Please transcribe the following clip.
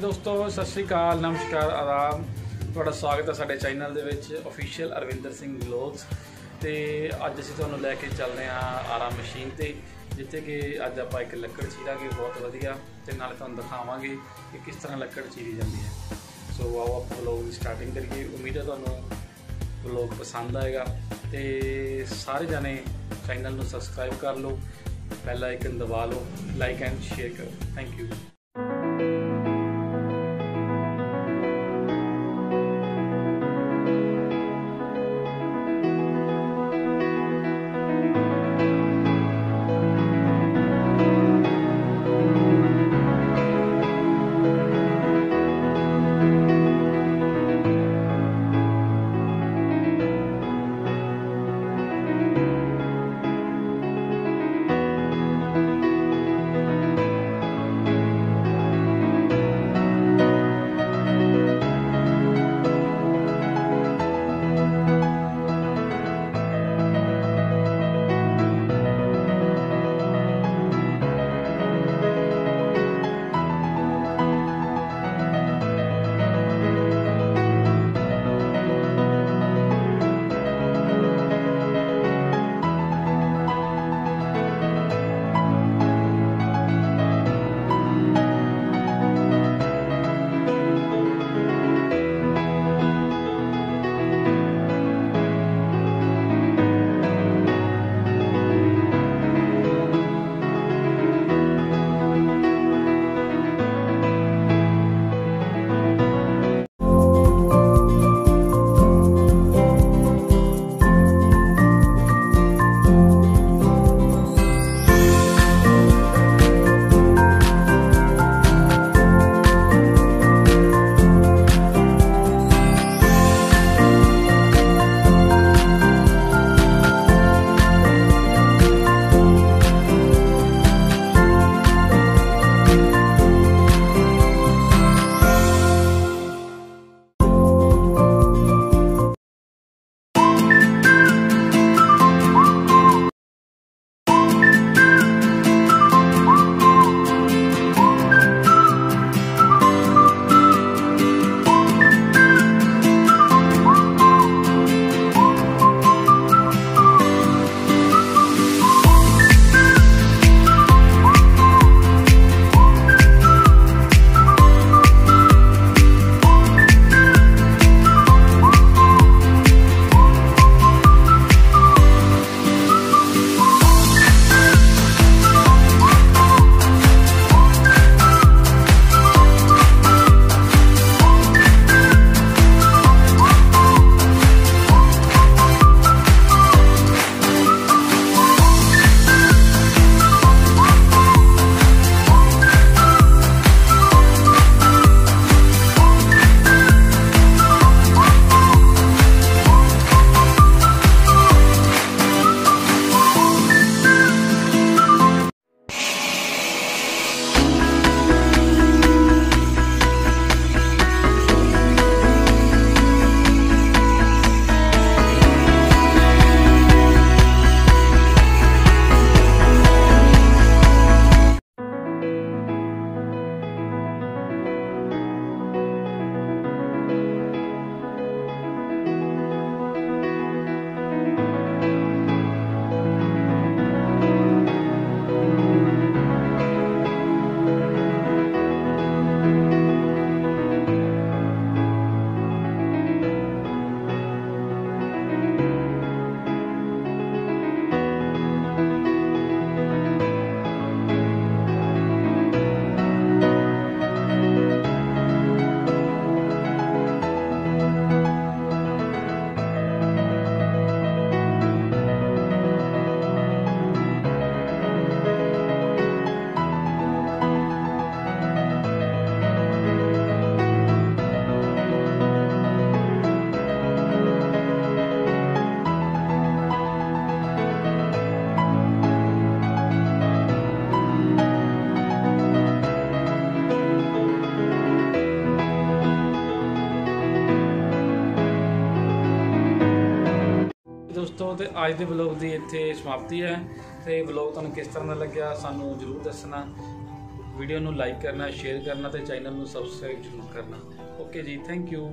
ਦੋਸਤੋ, ਸਤਿ ਸ਼੍ਰੀ ਅਕਾਲ, ਨਮਸਕਾਰ ਆਰਾਮ ਤੁਹਾਡਾ ਸਵਾਗਤ ਹੈ ਸਾਡੇ ਚੈਨਲ ਦੇ ਵਿੱਚ ਅਫੀਸ਼ੀਅਲ ਅਰਵਿੰਦਰ ਸਿੰਘ ਵਲੌਗਸ ਤੇ ਅੱਜ ਅਸੀਂ ਤੁਹਾਨੂੰ ਲੈ ਕੇ ਚੱਲਦੇ ਹਾਂ ਆਰਾ ਮਸ਼ੀਨ ਤੇ, ਜਿੱਥੇ ਕਿ ਅੱਜ ਆਪਾਂ ਇੱਕ ਲੱਕੜ ਚੀਰਾਂਗੇ, ਬਹੁਤ ਵਧੀਆ। ਤੇ ਨਾਲੇ ਤੁਹਾਨੂੰ ਦਿਖਾਵਾਂਗੇ ਕਿ ਕਿਸ ਤਰ੍ਹਾਂ ਲੱਕੜ ਚੀਰੀ ਜਾਂਦੀ ਹੈ। ਸੋ ਆਓ ਆਪਾਂ ਵਲੌਗ ਦੀ ਸਟਾਰਟਿੰਗ ਕਰੀਏ। ਉਮੀਦ ਹੈ ਤੁਹਾਨੂੰ ਵਲੌਗ ਪਸੰਦ ਆਏਗਾ। ਤੇ ਸਾਰੇ ਜਾਣੇ ਚੈਨਲ ਨੂੰ ਸਬਸਕ੍ਰਾਈਬ ਕਰ ਲਓ। ਬੈਲ ਆਈਕਨ ਦਬਾ ਲਓ। ਲਾਈਕ ਐਂਡ ਸ਼ੇਅਰ ਕਰੋ। ਥੈਂਕ ਯੂ ਦੋਸਤੋ ਤੇ ਅੱਜ ਦੇ ਵਲੌਗ ਦੀ ਇੱਥੇ ਸਮਾਪਤੀ ਹੈ। ਤੇ ਵਲੌਗ ਤੁਹਾਨੂੰ ਕਿਸ ਤਰ੍ਹਾਂ ਦਾ ਲੱਗਿਆ ਸਾਨੂੰ ਜਰੂਰ ਦੱਸਣਾ। ਵੀਡੀਓ ਨੂੰ ਲਾਈਕ ਕਰਨਾ, ਸ਼ੇਅਰ ਕਰਨਾ ਤੇ ਚੈਨਲ ਨੂੰ ਸਬਸਕ੍ਰਾਈਬ ਜ਼ਰੂਰ ਕਰਨਾ। ਓਕੇ ਜੀ ਥੈਂਕ ਯੂ